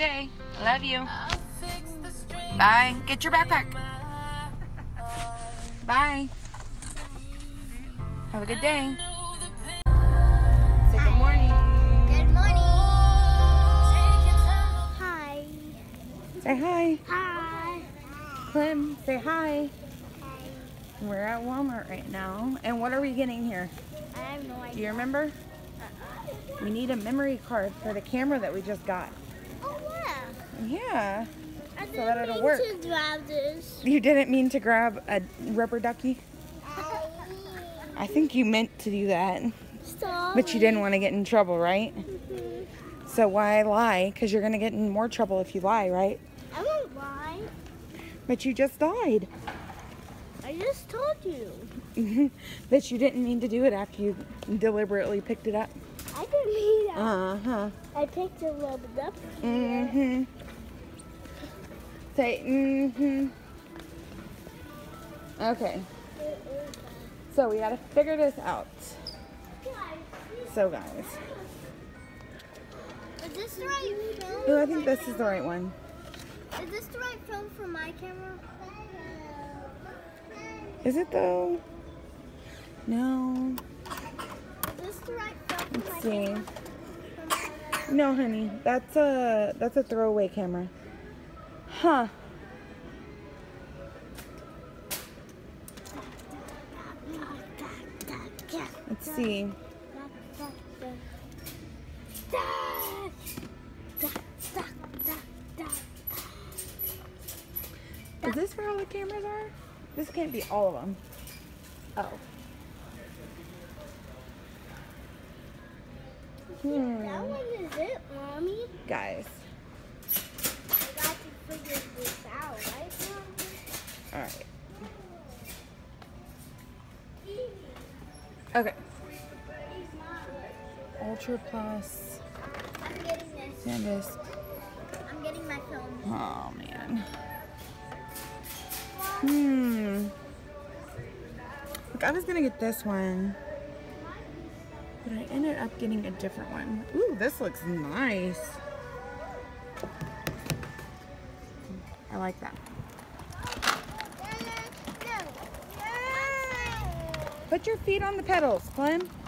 day. I love you. Bye. Get your backpack. Bye. Have a good day. Say good morning. Good morning. Hi. Say hi. Hi. Clem, say hi. We're at Walmart right now. And what are we getting here? I have no idea. Do you remember? Uh-uh. We need a memory card for the camera that we just got. Yeah. I So that it'll work. To grab this. You didn't mean to grab a rubber ducky? I think you meant to do that. Stop. But you didn't want to get in trouble, right? Mhm. So why lie? Because you're going to get in more trouble if you lie, right? I won't lie. But you just lied. I just told you. that you didn't mean to do it after you deliberately picked it up. I didn't mean that. Uh huh. I picked it a little bit up. Mm Say mm hmm. Okay. So we got to figure this out. So, guys. Is this the right film? Ooh, I think this is the right one. Is this the right film for my camera? Is it though? No. Is this the right Let's my see. camera? No, honey. That's a that's a throwaway camera. Huh. Let's see. Is this where all the cameras are? This can't be all of them. Oh. That Hmm. one is it, mommy. Guys. I got to figure this out, right, Mom? All right. Okay. Ultra Plus I'm getting this. SanDisk. I'm getting my film. Oh man. Hmm. Look, I was gonna get this one, but I ended up getting a different one. Ooh, this looks nice. I like that. Put your feet on the pedals, Clem.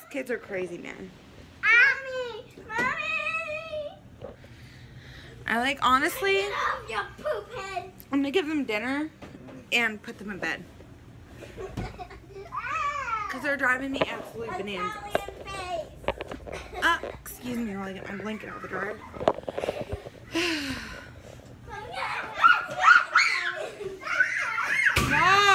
These kids are crazy, man. Mommy! Mommy! I like, honestly, Get off your poop head! I'm gonna give them dinner and put them in bed. Because they're driving me absolutely bananas. Uh, excuse me while I get my blanket out of the dryer. No!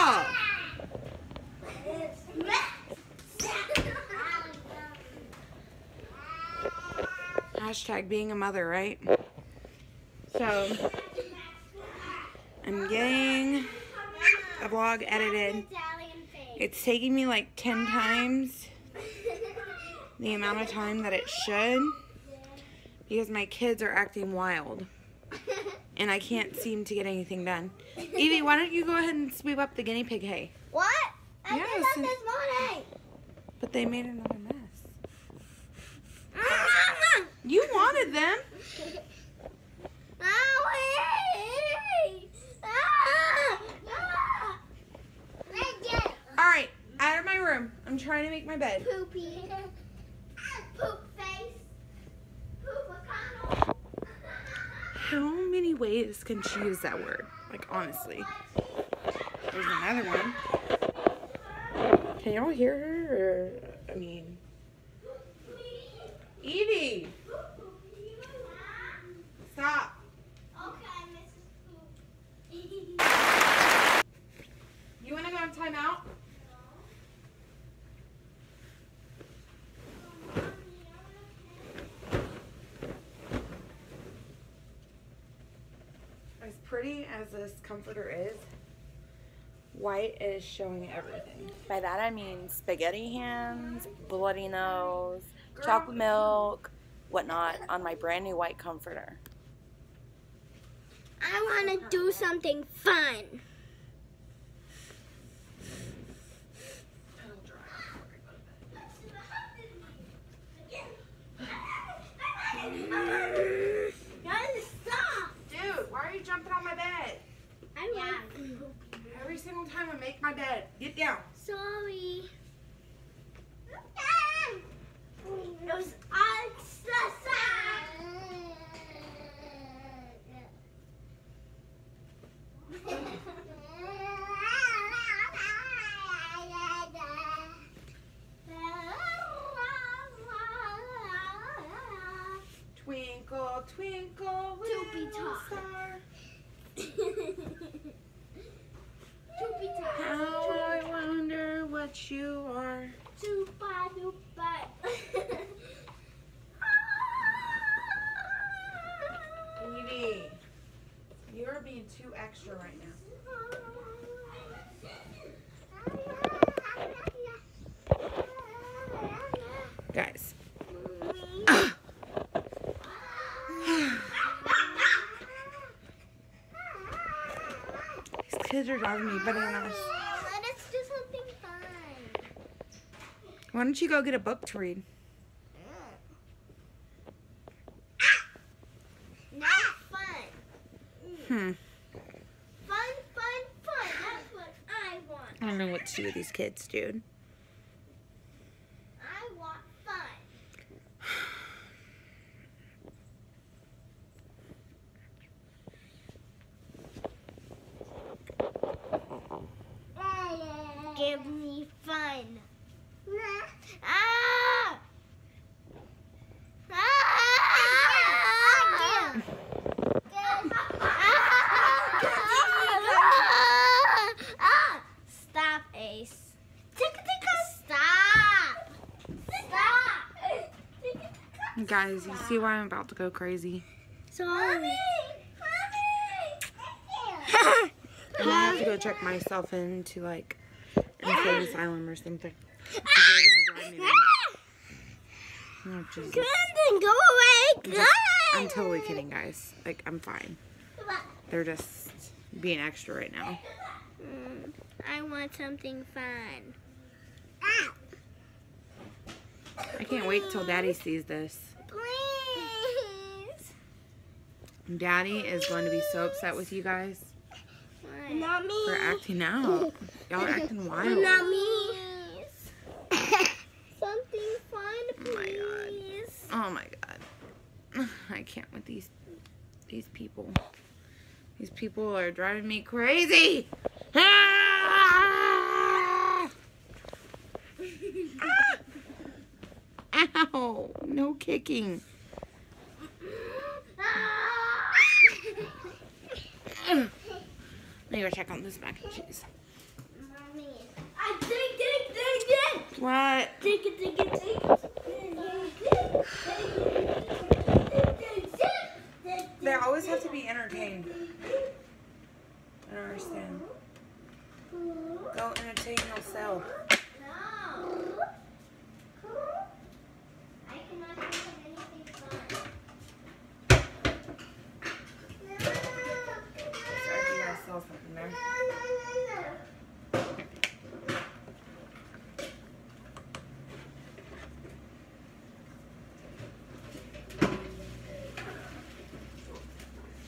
Hashtag being a mother, right? So, I'm getting a vlog edited. It's taking me like 10 times the amount of time that it should because my kids are acting wild and I can't seem to get anything done. Evie, why don't you go ahead and sweep up the guinea pig hay? What? I Yes, did that this morning. But they made another You wanted them. All right, out of my room. I'm trying to make my bed. Poopy. Poop face. Poop How many ways can she use that word? Like, honestly. There's another one. Can y'all hear her? Or, I mean, Evie, stop. Okay, Mrs. Poop. You want to go on timeout? As pretty as this comforter is, white is showing everything. By that I mean spaghetti hands, bloody nose, chocolate milk, whatnot on my brand new white comforter. I want to do something fun. Guys, stop! Dude, why are you jumping on my bed? I want Every single time I make my bed, get down. Sorry. It was Twinkle, twinkle, Doopy little top. star. Toopy How I wonder what you are. Tupa dupa. Evie, you are being too extra right now. Guys, these kids are driving me. Let us do something fun. Why don't you go get a book to read? Not fun. Hmm. Fun, fun, fun. That's what I want. I don't know what to do with these kids, dude. I want fun. Give me fun. Ah! Ah! Ah! Stop, Ace. Stop. Stop. Guys, you see why I'm about to go crazy? Sorry. I'm gonna have to go check myself into like asylum or something. 'Cause they're gonna drive me mad. Oh, Jesus. Brandon, go away. I'm, just- I'm totally kidding, guys. Like, I'm fine. They're just being extra right now. Mm, I want something fun. I can't wait till Daddy sees this. Please. Daddy is going to be so upset with you guys Not me. for acting out. Y'all are acting wild. Not me. something my god. Oh my god. I can't with these these people. These people are driving me crazy. Ah! Ah! Ow! No kicking. Let me go check on this mac and cheese. Mommy. I. What? Think it, think it, think. They always have to be entertained. I don't understand. Go entertain yourself. No. I cannot think of anything fun. Sorry if you guys saw something there.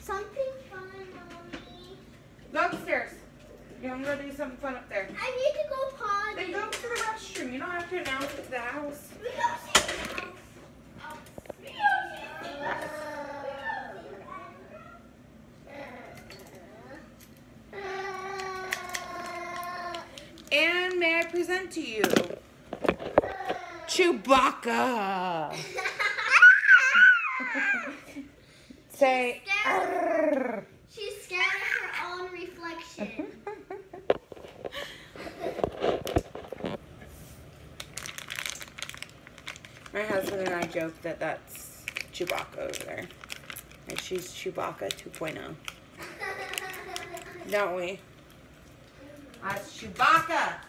Something fun, mommy. Go upstairs. You want to go do something fun up there? I need to go potty. Then go to the restroom. You don't have to announce it to the house. We don't see the house. We don't see the house. And may I present to you Chewbacca. Say. "Arr." She's scared of her own reflection. My husband and I joke that that's Chewbacca over there. And she's Chewbacca 2.0. Don't we? That's Chewbacca. Chewbacca! Chewbacca! Are you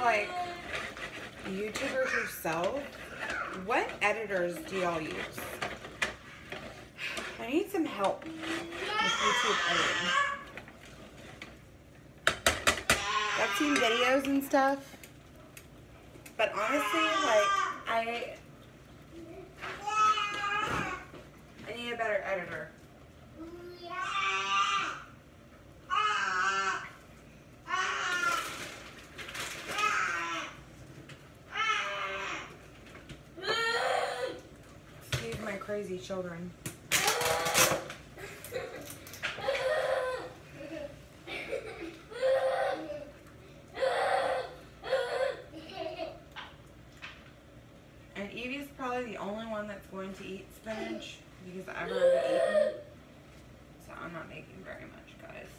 like YouTubers yourself, what editors do y'all use? I need some help with YouTube editing. I've seen videos and stuff, but honestly, like I, I need a better editor. Excuse my crazy children. And Evie's probably the only one that's going to eat spinach because I've already eaten. So I'm not making very much, guys.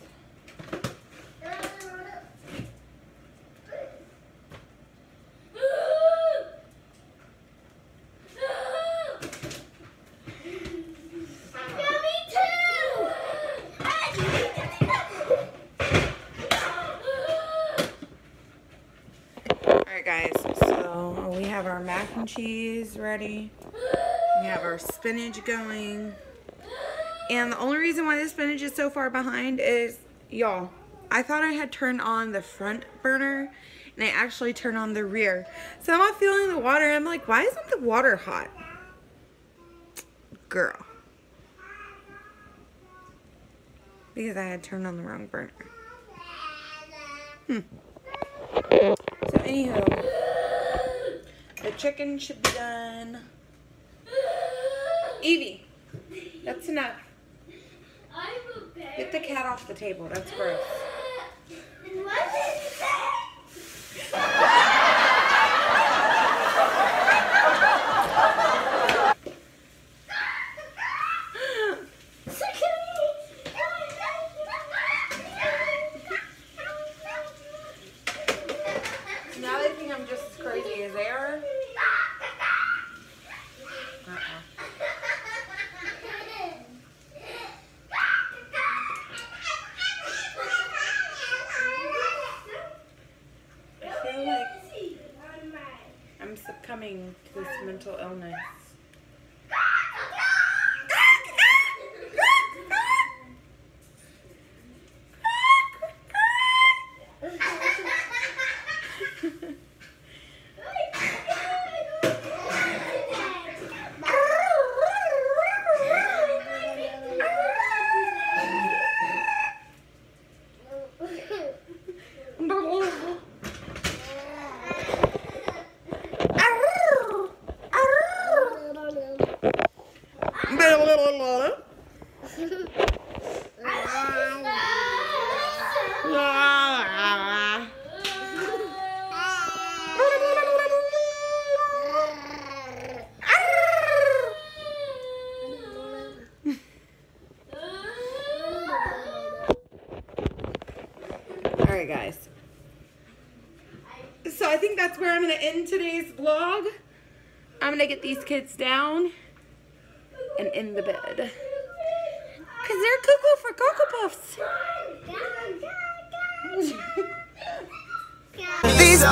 Yeah, me too! Alright guys, so we have our mac and cheese ready. We have our spinach going. And the only reason why the spinach is so far behind is, y'all, I thought I had turned on the front burner and I actually turned on the rear. So I'm not feeling the water. I'm like, why isn't the water hot? Girl. Because I had turned on the wrong burner. Hmm. So anywho, the chicken should be done. Evie, that's enough. I'm a bear. Get the cat off the table. That's gross. I'm just as crazy as Aaron? Uh -uh. I feel like I'm succumbing to this mental illness. Right, guys. So I think that's where I'm going to end today's vlog. I'm going to get these kids down and in the bed. Because they're cuckoo for Cocoa Puffs. These